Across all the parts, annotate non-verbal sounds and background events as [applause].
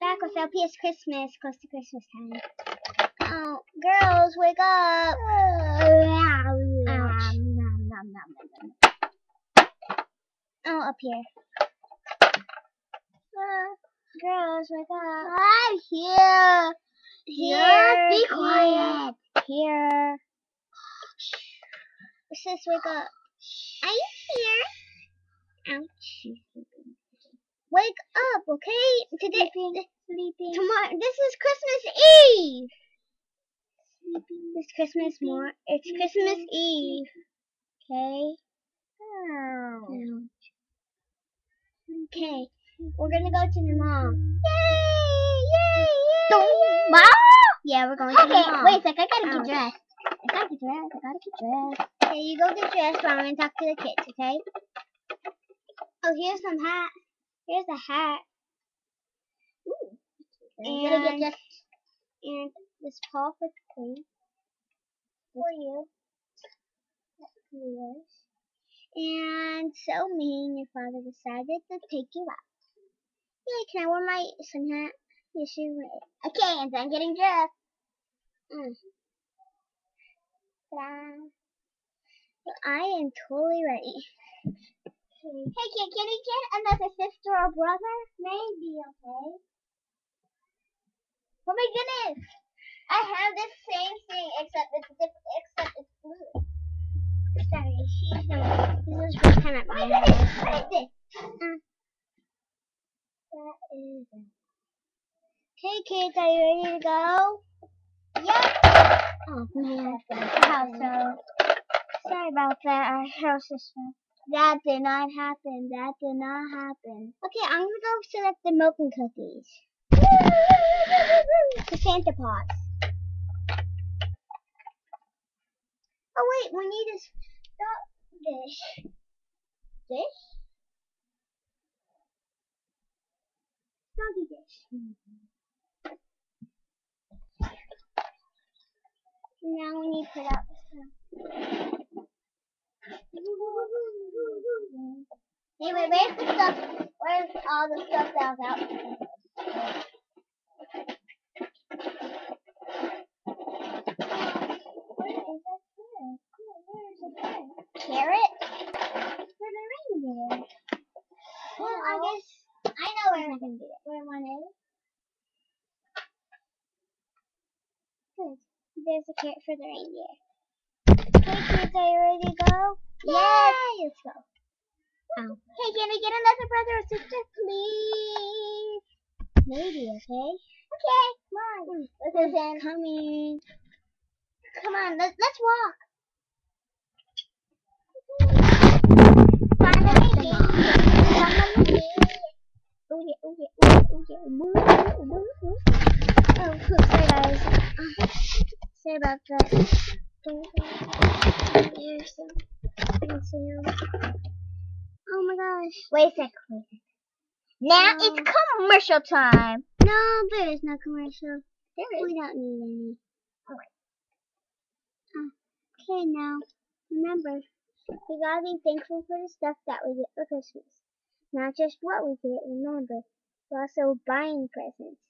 Back with LPS Christmas, close to Christmas time. Oh, girls, wake up! Ouch. Oh, up here. Uh, girls, wake up. I'm here. Here, Be quiet. Here. Sis, wake up. Are you here? Ouch. Wake up, okay? Today, Sleeping. tomorrow, this is Christmas Eve. Sleeping, It's Christmas more. It's Christmas Eve. Okay. Oh. Okay. We're gonna go to the mall. Yay! Yay! Yay! Mom? Yeah, we're going to the Okay, mall. wait a sec. I gotta get dressed. I gotta get dressed. I gotta get dressed. Okay, you go get dressed while I'm gonna talk to the kids, okay? Oh, here's some hat. Here's a hat. Ooh. I'm get And, and this for Queen. For you. Yours. And so me and your father decided to take you out. Yeah, can I wear my sun hat? Yes, you may. Okay, and I'm getting dressed. Mm. Ta-da. I am totally ready. Hey, kid, can we get another sister or brother? Maybe, okay? Oh my goodness! I have the same thing except it's diff- except it's blue. Sorry, she's no. This is first time at Oh my my goodness! house. What is this? Uh, that is it. Okay, kids, are you ready to go? Yep. Oh man, the house so. Sorry about that. Our house is. That did not happen. That did not happen. Okay, I'm gonna go select the milk and cookies. [laughs] The Santa pots. Oh wait, we need to stop this. This? Doggy dish. Now we need to put out the stuff. Hey, wait, where's the stuff? Where's all the stuff that was out? Carrot? For the reindeer. Well, I guess I know where I can do it. Where one is? Good. There's a carrot for the reindeer. Hey kids, are you ready to go? Yes. Let's go. Oh. Hey, can we get another brother or sister, please? Maybe, okay? Okay, come on. Is in. Coming. Come on, let's let's walk. Oh yeah, oh yeah, oh yeah, oh yeah. Oh, oops, sorry guys. Uh, sorry about that. There's some. I can see 'em. Oh my gosh. Wait a sec. Wait a. Now No. it's commercial time. No, there is no commercial. There We don't need any. Alright. Okay, now, remember, we gotta be thankful for the stuff that we get for Christmas. Not just what we get, remember, we're also buying presents.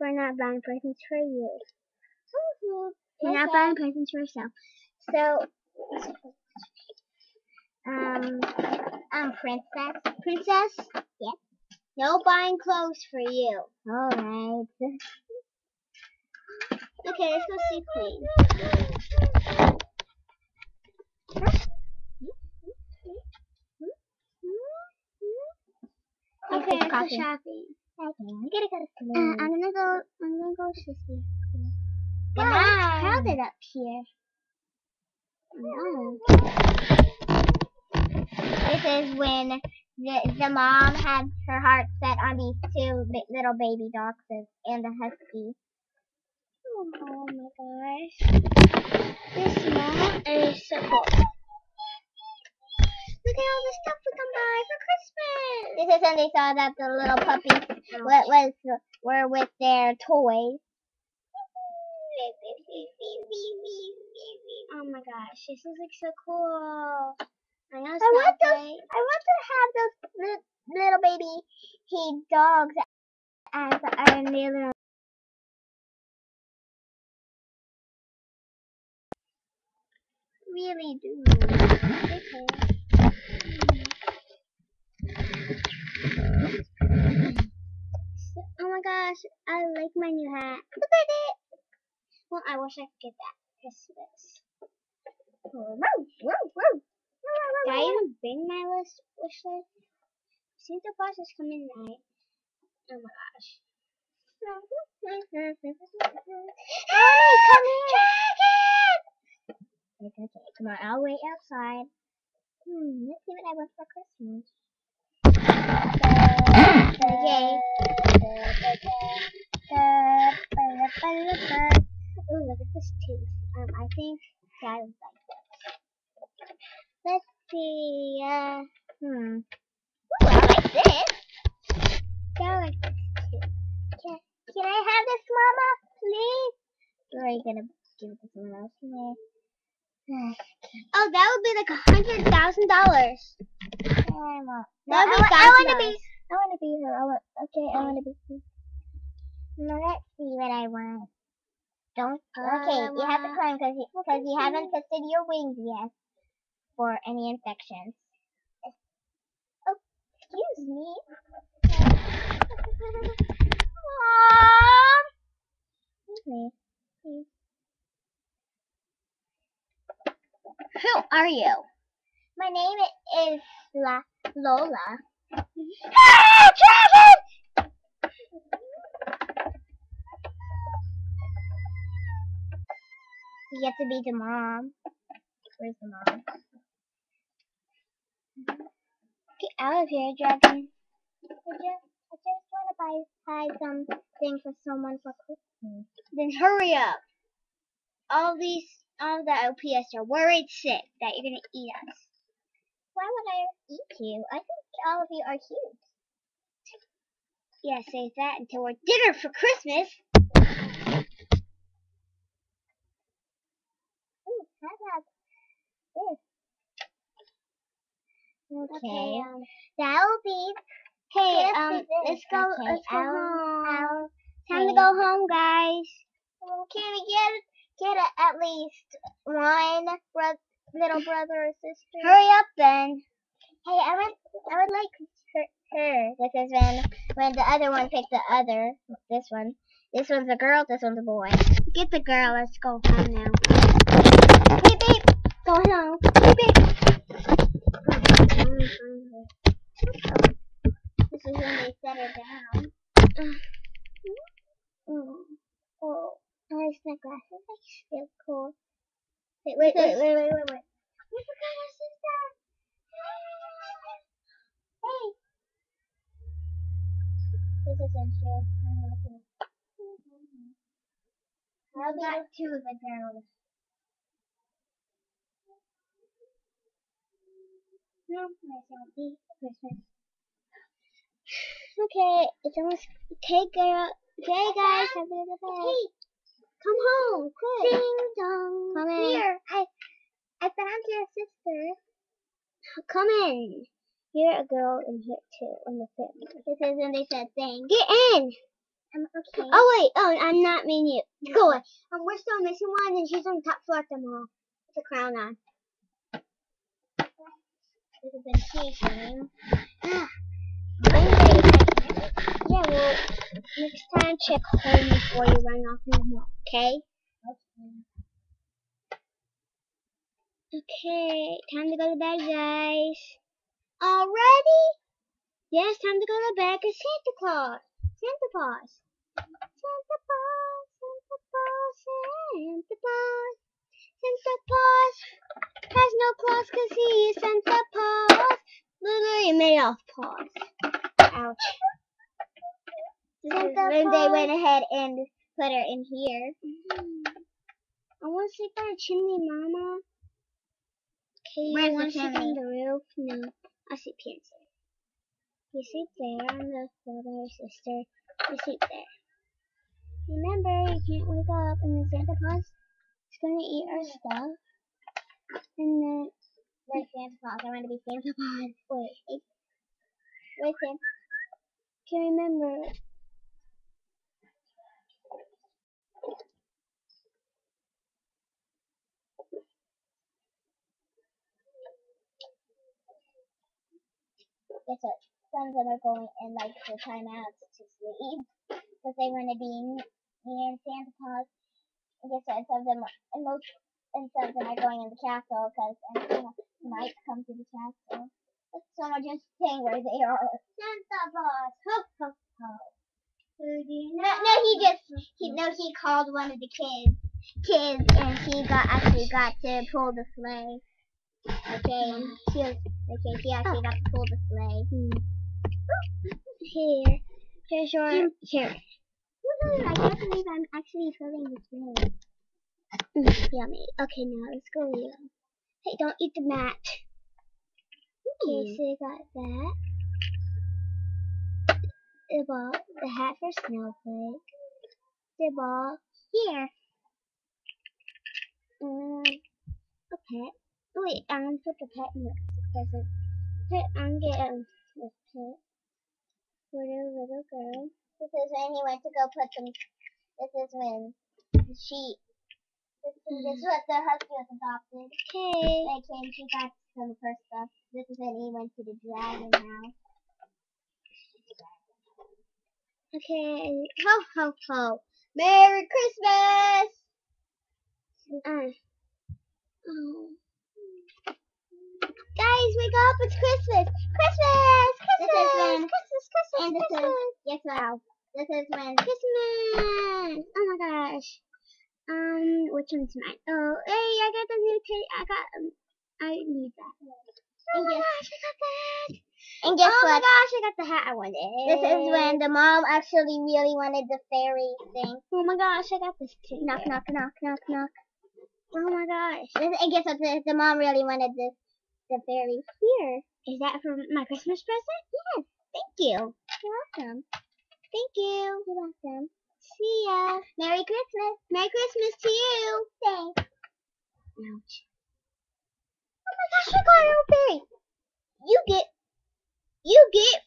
We're not buying presents for you. You're not buying presents for yourself. So, um, Um, princess. Princess? Yes. No buying clothes for you. Alright. Okay, let's go see Queen. Okay, let's go shopping. Okay, I'm gonna go to Uh. I'm gonna go. I'm gonna go sissy. Good Wow, it's crowded up here. Oh. This is when the, the mom had her heart set on these two little baby dogs and a husky. Oh my gosh. This mom is so cool. Look at all the stuff we can buy for Christmas. This is when they saw that the little puppies wa- was were with their toys. Oh my gosh, this is like so cool. I know it's I want those. I want to have those li- little baby he dogs as our new little Really do. Okay. Oh my gosh, I like my new hat. Look at it. Well, I wish I could get that Christmas. Oh, Did [laughs] I even bring my list wish list? Santa Claus is coming tonight. Oh my gosh. Hey, come here! Okay, okay, come on, I'll wait outside. Hmm, let's see what I want for Christmas. Okay. [laughs] Ooh, look at this tooth. Um, I think Dad would like. Let's see. Uh, Hmm. Ooh, I like this. Dad like this too. Can, can I have this, Mama? Please? Or are you gonna give it to someone else? No. [sighs] Oh, that would be like a hundred thousand dollars. I want. No, I, be wa- I want to be. I want to be her. I want. Okay, I want to be. No, let's see what I want. Don't. Okay, I you have to climb because you, cause you haven't tested your wings yet for any infections. Oh, excuse me. Mom. Who are you? My name is La Lola. Ah, Dragon! You get to be the mom. Where's the mom? Get out of here, Dragon. I just, I just want to buy, buy something for someone for Christmas. Then hurry up. All these, all the OPS are worried sick that you're gonna eat us. Why would I eat you? I think all of you are cute. Yeah, save that until we're dinner for Christmas. Ooh, how about this? Okay, um, that'll be. Hey, um, let's go. Okay, let's go I'll- home. I'll- Time to go home, guys. Can we get get a, at least one bro- little brother or sister? Hurry up, then. Hey, I would I would like her, her because when when the other one picked the other this one this one's a girl this one's a boy. Get the girl. Let's go home now. Beep beep. Go home. Beep, beep. This is when they set her down. Mm. Oh, Nice my glasses like still cool. wait, wait, is- wait, wait, wait, wait. We forgot our sister. Hey. This. I'm looking. I'll be two of the girls. No, I don't be Christmas. Okay, it's almost. Okay, girl. Okay, guys, have a good day. Hey, Come home, quick. ding dong. Come in. Here, I I found your sister. Come in. You're a girl in here too, in the family. This is when they said thanks. Get in. I'm okay. Oh wait, oh I'm not mean you. Go away. Um, we're still missing one, and she's on top floor at the mall. With a crown on. This is in teaching. Ah. Yeah, well, next time check home before you run off in the mall, okay? Okay, time to go to bed, guys. Already? Yes, time to go to bed, cause Santa Claus. Santa Claus. Santa Claus, Santa Claus, Santa Claus. Santa Claus has no claws cause he is Santa Claus. Literally made off paws. Ouch. Santa when they went ahead and put her in here. Mm-hmm. I want to sleep on a chimney, Mama. Okay, Where's you the want to sleep on the roof? No, I'll sleep here instead. You sleep there on the brother, sister. You sleep there. Remember, you can't wake up and then Santa Claus it's gonna eat our stuff. And then there's Santa Claus. I want to be Santa Claus. Wait, it, wait, Santa. Can remember. Guess what? Some of them are going in like for timeouts to sleep because they want to be near Santa Claus and guess? Some of them, and most, and some of them are going in the castle because Santa might come to the castle. But some are just staying where they are. Santa Claus, ho ho ho. Who do you No, no, he just he no, he called one of the kids, kids, and he got actually got to pull the sleigh. Okay, and he was, okay, he actually got to pull the sleigh. Here. Here's your here. I can't believe I'm actually filling this room. Mm, yummy. Okay, now let's go Leo. Hey, don't eat the mat. Okay, so I got that. The ball, the hat for Snowflake. The ball here. Um, a pet. Oh, wait, I'm gonna put the pet in the present. Pet, I'm gonna get um, this pet for the little girl. This is when he went to go put them. This is when she. This is, this is what the husky was adopted. Okay. They came, she got some of her stuff. This is when he went to the dragon house. Okay. Ho ho ho. Merry Christmas. Uh. Oh. Guys, wake up! It's Christmas! Christmas! Christmas! when- Christmas! Christmas! and this is- Christmas! Guess what? This is when Christmas! Oh my gosh. Um, which one's mine? Oh, hey, I got the new tape. I got, um, I need that. Oh my yes. gosh, I got that! and guess what? oh my gosh, I got the hat I wanted. This is when the mom actually really wanted the fairy thing. Oh my gosh, I got this too. Knock, knock, knock, knock, knock. Oh my gosh. This, and guess what? The, the mom really wanted this, the fairy. Here. Is that for my Christmas present? Yes. Thank you. You're welcome. Thank you. You're welcome. See ya. Merry Christmas. Merry Christmas to you. Thanks. Ouch. Oh my gosh, I got a berry. You get, you get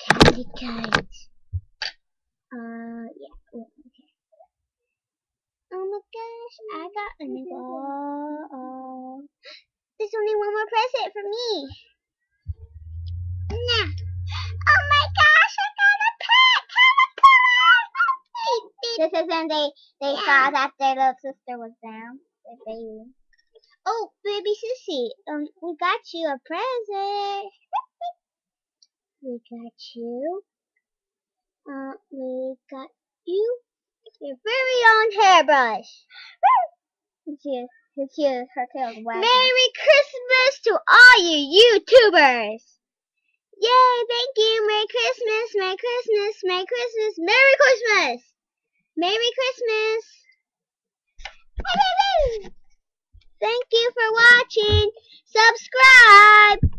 candy canes. Uh, yeah. Okay. Oh my gosh, I got a new ball. There's only one more present for me. Nah. Oh my gosh, I got a pet caterpillar. This is when they, they saw that their little sister was down. Their baby. Oh, baby sissy, um, we got you a present. [laughs] we got you. Uh, we got you your very own hairbrush. [laughs] It's his heel, her tail is wagging. Merry Christmas to all you YouTubers! Yay, thank you. Merry Christmas, Merry Christmas, Merry Christmas, Merry Christmas! Merry Christmas! Thank you for watching. Subscribe!